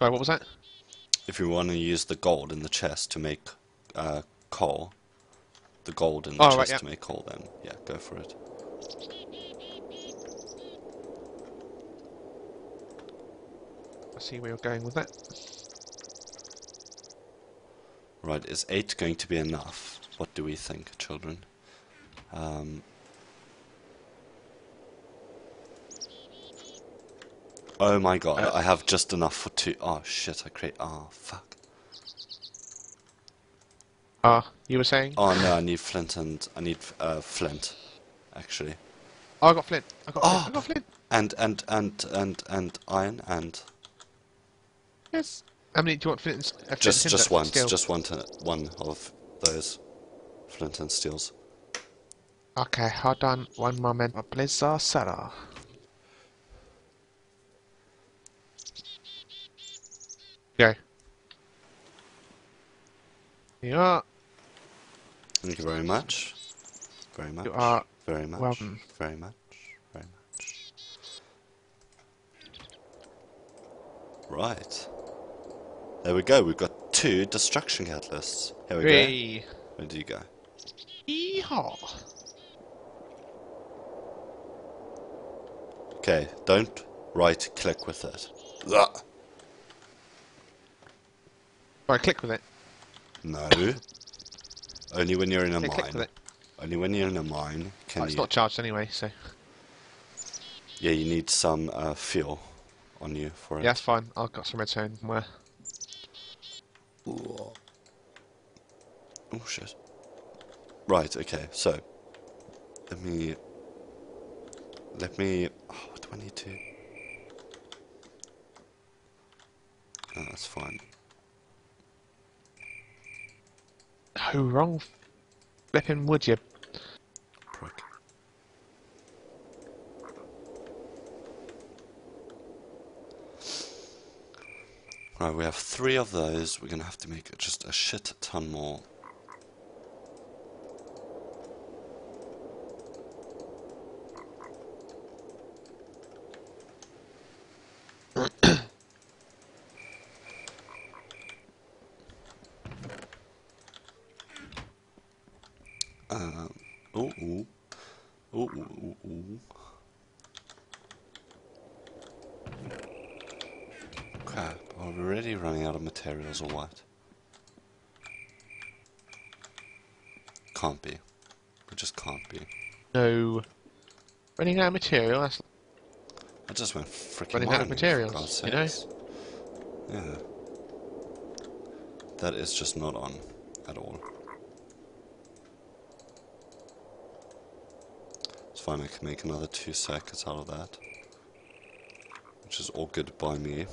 Right, what was that? If you want to use the gold in the chest to make uh, coal, the gold in the Oh, chest right, yeah. to make coal, then yeah, go for it. I see where you're going with that. Right, is eight going to be enough? What do we think, children? Um, oh my god, Uh, I have just enough for two. Oh shit, I create. Oh fuck. Ah, you were saying? Oh no, I need flint and I need uh, flint, actually, Oh, I got flint. I got Oh. flint. I got flint. and and and and and iron and Yes. How many do you want flint and uh, flint just and just one, steel? just one, to, one of those flint and steels. Okay, hold on one moment. Blizzard setter. Go. You are. Thank you very much. Very much. You are very much. welcome. Very much. Very much. Right. There we go. We've got two destruction catalysts. Here we go. Three. Where do you go? Yeehaw. Okay, don't right click with it. Ugh. Right, click with it. No. Only when you're in a with mine. it. Only when you're in a mine can Oh, it's you. not charged anyway, so. Yeah, you need some uh, fuel on you for it. Yeah, that's fine. I've got some redstone somewhere. Oh shit. Right, okay, so let me let me oh, what do I need to oh, that's fine. Oh, wrong flipping wood, you. Prick. Right, we have three of those. We're gonna have to make just a shit ton more. Ooh, ooh. Ooh, ooh, ooh, ooh. Crap, are we already running out of materials or what? Can't be. We just can't be. No. Running out of material, that's I just went freaking Running out of materials, you know? Yeah. That is just not on at all. Fine, I can make another two circuits out of that. Which is all good by me.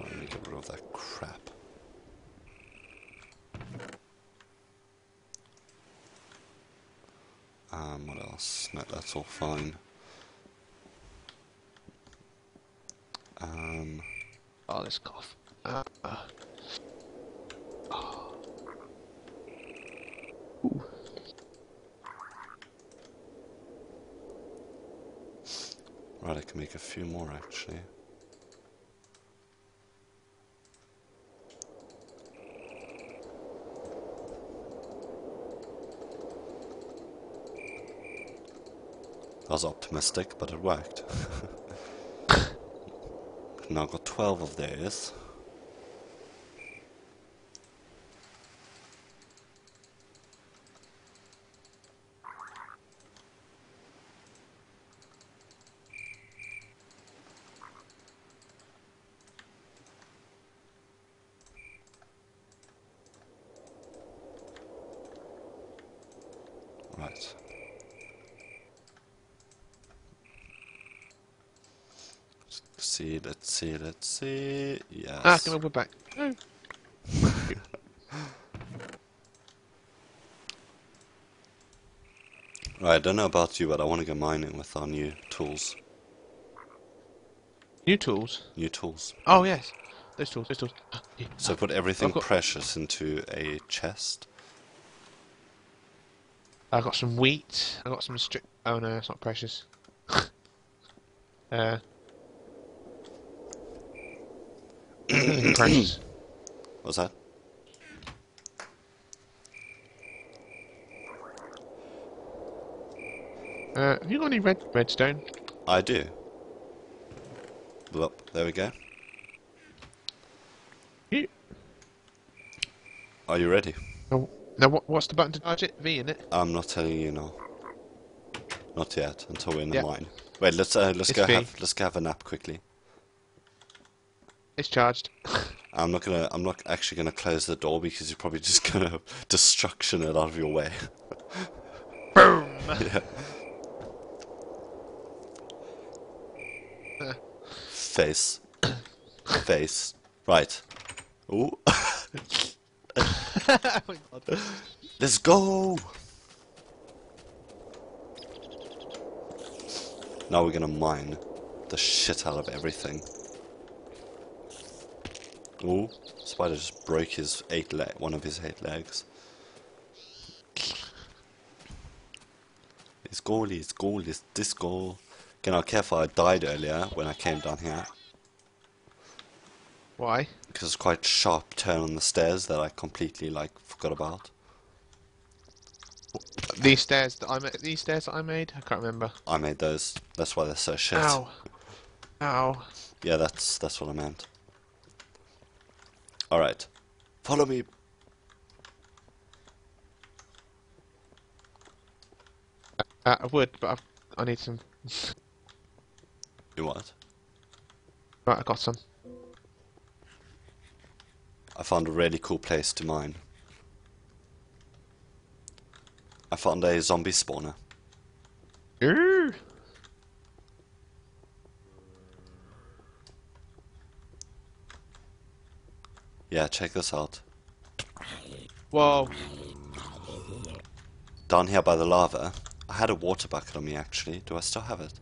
Finally get rid of that crap. Um, what else? No, that's all fine. Um, Oh, this cough. Right, I can make a few more actually. I was optimistic, but it worked. now I've got 12 of these. Right. Let's see, let's see, let's see. Yes. Ah, give me wood back. No. Right, I don't know about you, but I want to go mining with our new tools. New tools. New tools. Oh, yes. Those tools, those tools. Ah, yeah. So put everything precious into a chest. I got some wheat. I got some stri- Oh no, it's not precious. Uh. precious. What's that? Uh, have you got any red redstone? I do. Well, there we go. You. Are you ready? No, now what, what's the button to charge it? V in it. I'm not telling you now. Not yet, until we're in the Yeah. mine. Wait, let's uh, let's It's go V. have let's go have a nap quickly. It's charged. I'm not gonna I'm not actually gonna close the door because you're probably just gonna destruction it out of your way. Boom. yeah. Face. Face. Right. Ooh. Let's go! Now we're gonna mine the shit out of everything. Ooh, spider just broke his eight leg, one of his eight legs. It's goal, it's goal, it's this goal. Okay, now careful, I died earlier when I came down here. Why? Because it's quite sharp turn on the stairs that I completely like forgot about. These stairs that I made. These stairs that I made. I can't remember. I made those. That's why they're so shit. Ow. Ow. Yeah, that's that's what I meant. All right, follow me. Uh, I would, but I've, I need some. You what? Right, I got some. I found a really cool place to mine. I found a zombie spawner. Ooh. Yeah, check this out. Whoa. Down here by the lava, I had a water bucket on me actually. Do I still have it?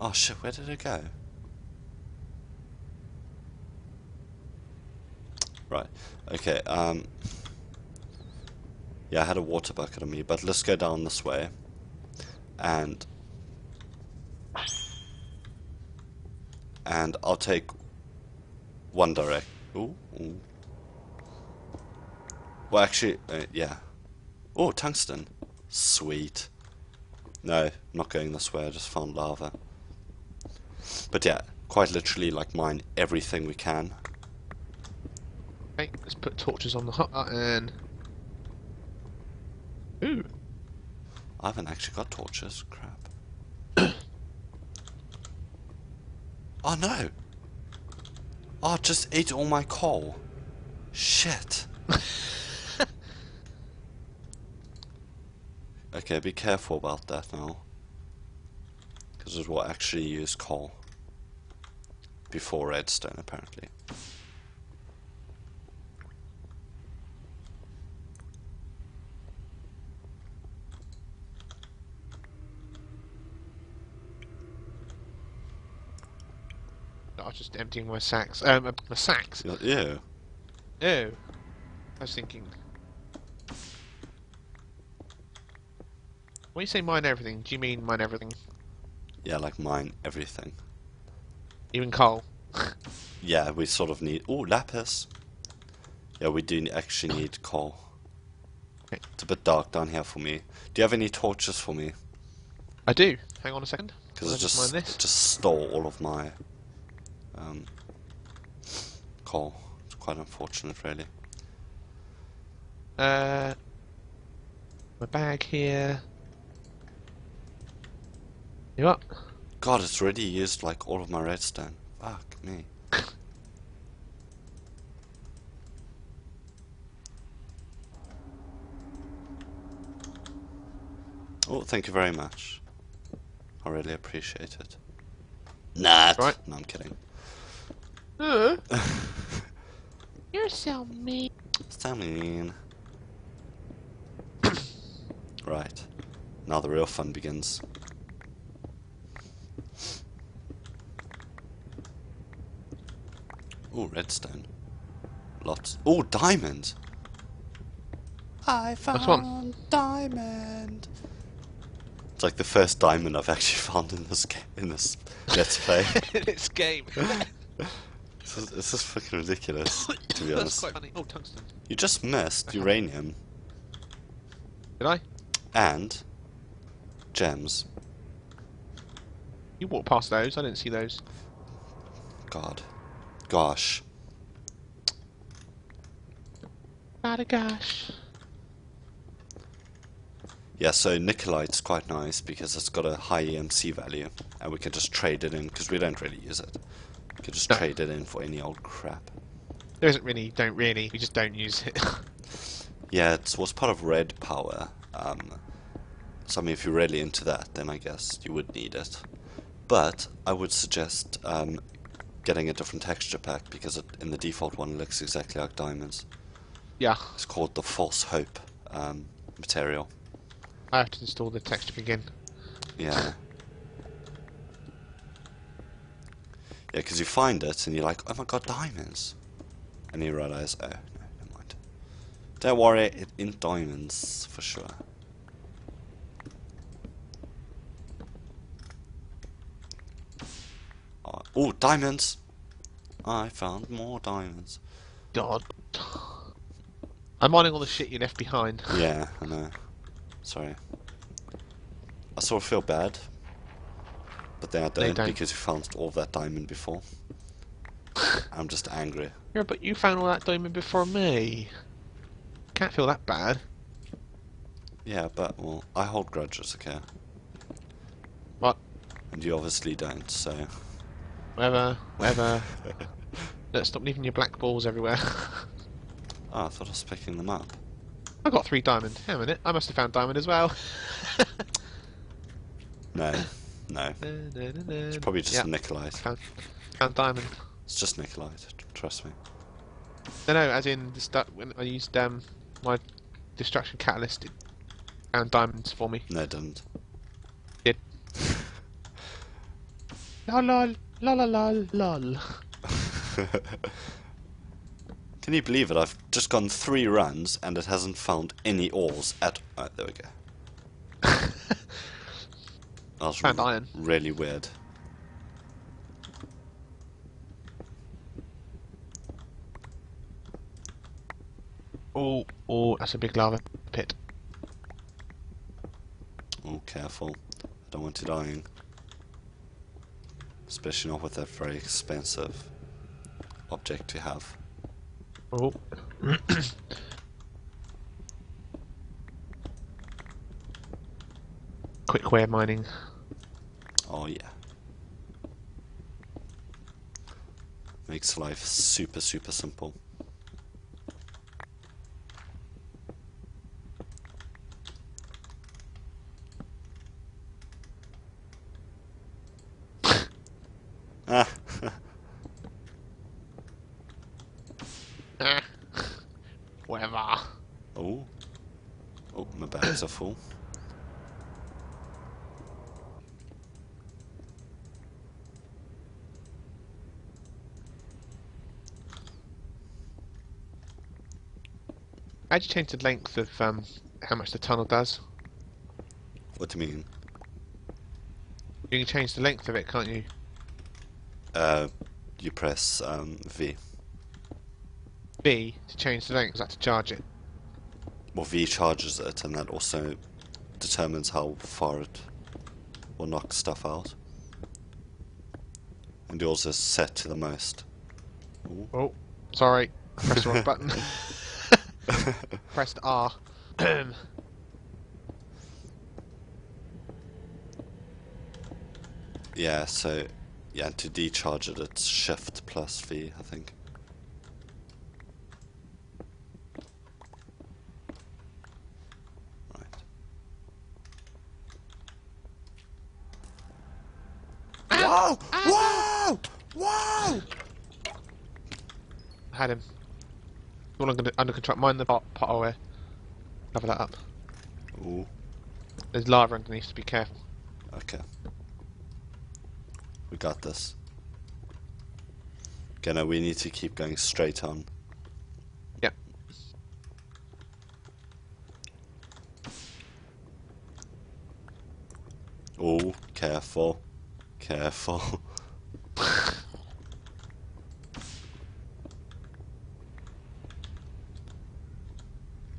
Oh shit, where did it go? Right, okay, um... Yeah, I had a water bucket on me, but let's go down this way. And... And I'll take one direct... Ooh, ooh. Well, actually, uh, yeah. Oh, tungsten. Sweet. No, not going this way, I just found lava. But yeah, quite literally, like, mine everything we can. Okay, let's put torches on the hot button. Ooh. I haven't actually got torches, crap. oh no! Oh, just ate all my coal. Shit. okay, be careful about that now. Because it will actually use coal. Before redstone, apparently. Was just emptying my sacks. Um, uh, my sacks. Yeah. Oh. I was thinking. When you say mine everything, do you mean mine everything? Yeah, like mine everything. Even coal? Yeah, we sort of need. Oh, lapis. Yeah, we do actually need coal. Okay. It's a bit dark down here for me. Do you have any torches for me? I do. Hang on a second. Because I just just mine this? it just stole all of my um, coal. It's quite unfortunate, really. Uh, my bag here. You up? God, it's already used like all of my redstone. Fuck me. Oh, thank you very much. I really appreciate it. Nah, Right. no, I'm kidding. Uh. You're so mean. So mean. right. Now the real fun begins. Ooh, redstone. Lots. Ooh, diamond! I found one? diamond! It's like the first diamond I've actually found in this game, in this let's play. in this game. This, is, this is fucking ridiculous, to be honest. Oh, tungsten. You just missed Okay. uranium Did I? and gems. You walked past those. I didn't see those. God. Gosh. Bad gosh. Yeah, so Nikolite's quite nice because it's got a high EMC value and we can just trade it in because we don't really use it. Can just No. trade it in for any old crap. There isn't really. Don't really. We just don't use it. Yeah, it was part of RedPower. Um, so I mean, if you're really into that, then I guess you would need it. But I would suggest um, getting a different texture pack because it, in the default one it looks exactly like diamonds. yeah. It's called the False Hope um, material. I have to install the texture again. Yeah. Yeah, because you find it and you're like, oh my god, diamonds. And you realize, oh, no, never mind. Don't worry, it in diamonds for sure. Oh, oh, diamonds! I found more diamonds. God. I'm mining all the shit you left behind. Yeah, I know. Sorry. I sort of feel bad. But then I No, you don't, don't. because you found all that diamond before. I'm just angry. Yeah, but you found all that diamond before me. Can't feel that bad. Yeah, but, well, I hold grudges, okay? What? And you obviously don't, so... Whatever. Whatever. Look, stop leaving your black balls everywhere. Oh, I thought I was picking them up. I got three diamond. Hang on a minute. I must have found diamond as well. No, no. it's Probably just yeah, Nikolite. found, found diamond. It's just Nikolite, tr- trust me. No, no, as in the stu- when I used um my destruction catalyst, it found diamonds for me. No, it didn't. Did. Lol, lol. Can you believe it? I've just gone three runs and it hasn't found any ores at. Oh, there we go. That was Found iron. really weird. Oh, oh, that's a big lava pit. Oh, careful. I don't want you dying. Especially not with that very expensive object you have. Oh. Quick way of mining. Oh, yeah. Makes life super, super simple. ah, Ah. Whatever. oh. Oh, my bags are full. How'd you change the length of um, how much the tunnel does? What do you mean? You can change the length of it, can't you? Uh, you press um, V. B to change the length, is that to charge it? Well, V charges it, and that also determines how far it will knock stuff out. And yours is set to the most. Ooh. Oh, sorry. Press the wrong button. Pressed R. Yeah, so yeah, to decharge it, it's Shift plus V, I think. Right. Whoa! Whoa! Whoa! Had him. All under, under control. Mind the pot, pot away. Cover that up. Ooh, There's lava underneath, so be careful. okay. We got this. Okay, now we need to keep going straight on. Yep. Oh, careful. Careful.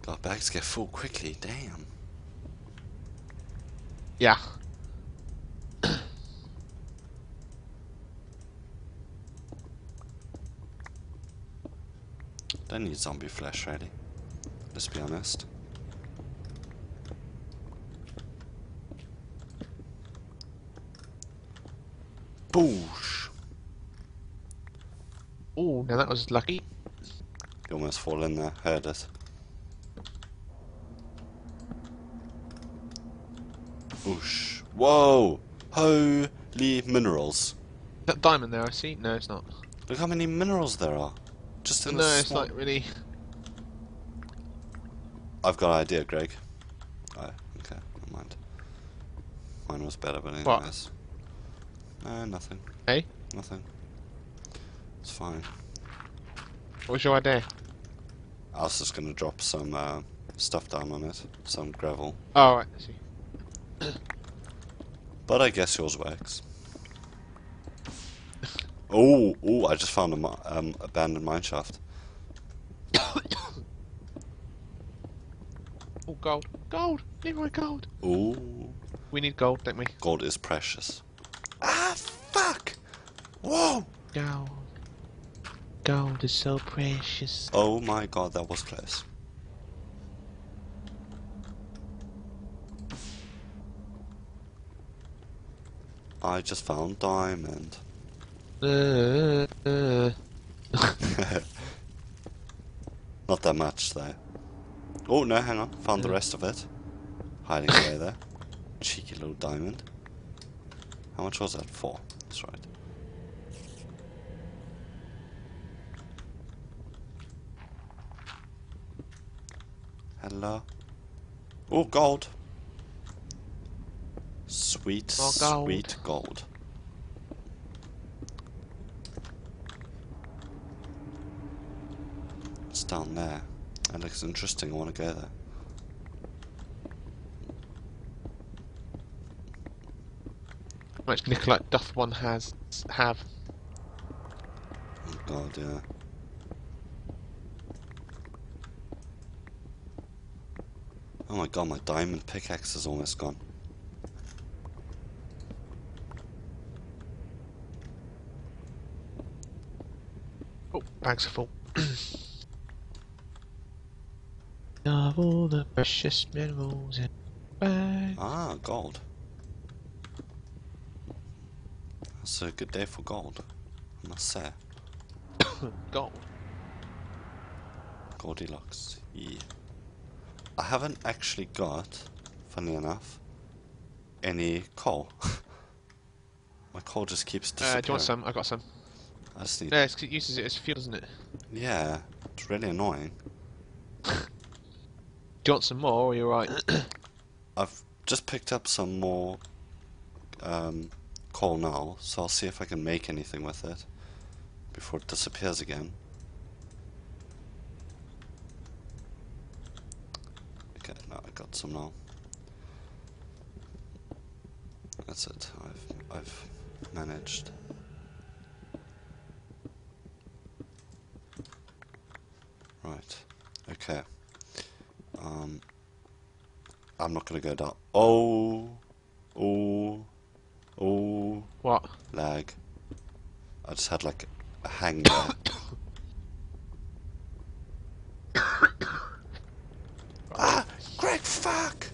God, bags get full quickly, damn. Yeah. Don't need zombie flesh ready. Let's be honest. Boosh! Oh, now that was lucky. You almost fall in there, heard it. Whoa! Holy minerals. That diamond there, I see. No, it's not. Look how many minerals there are. Just in No, a it's like really. I've got an idea, Greg. Oh, okay, never mind. Mine was better, but What? No, nothing. Hey, Nothing. It's fine. what was your idea? I was just gonna drop some uh, stuff down on it, some gravel. Oh, right, I see. But I guess yours works. Oh, oh! I just found a um, abandoned mine shaft. Oh, gold. Gold! Leroy, gold! Ooh, We need gold, don't we? gold is precious. Ah, fuck! Whoa! Gold. Gold is so precious. Oh my god, that was close. I just found diamond. Uh, uh. Not that much though. Oh no, hang on. Found the rest of it. Hiding away there. Cheeky little diamond. How much was that? Four. That's right. Hello. Oh, gold. Sweet, gold. sweet gold. It's down there. That looks interesting. I want to go there. How much Nikolite doth one has have? Oh god, yeah. Oh my god, my diamond pickaxe is almost gone. Oh, bags are full. of all the precious minerals in bag. Ah, gold. That's a good day for gold, I must say. Gold. Goldilocks, yeah. I haven't actually got, funny enough, any coal. my coal just keeps Uh, disappearing. do you want some? I got some. Need Yeah, it's, it uses it as fuel, doesn't it? Yeah, it's really annoying. Do you want some more, or you're right? I've just picked up some more um, coal now, so I'll see if I can make anything with it before it disappears again. Okay, now I got some now. That's it. I've I've managed. Right. Okay. Um. I'm not gonna go down. Oh, oh, oh, what? lag. I just had like a hang there. ah, Greg, fuck!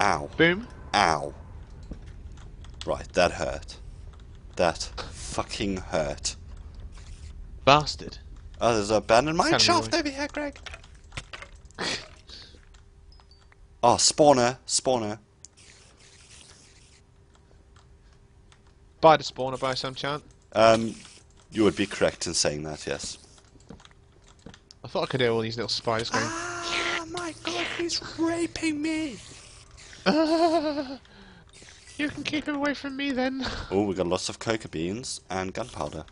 Ow, Boom. ow. Right, that hurt. That fucking hurt. Bastard. Oh, there's a abandoned mine Tell shaft over here, Greg. Oh, spawner, spawner. By the spawner by some chance. Um, you would be correct in saying that, yes. I thought I could hear all these little spiders going. Ah, my god, he's raping me! you can keep him away from me then. Oh, we got lots of coca beans and gunpowder.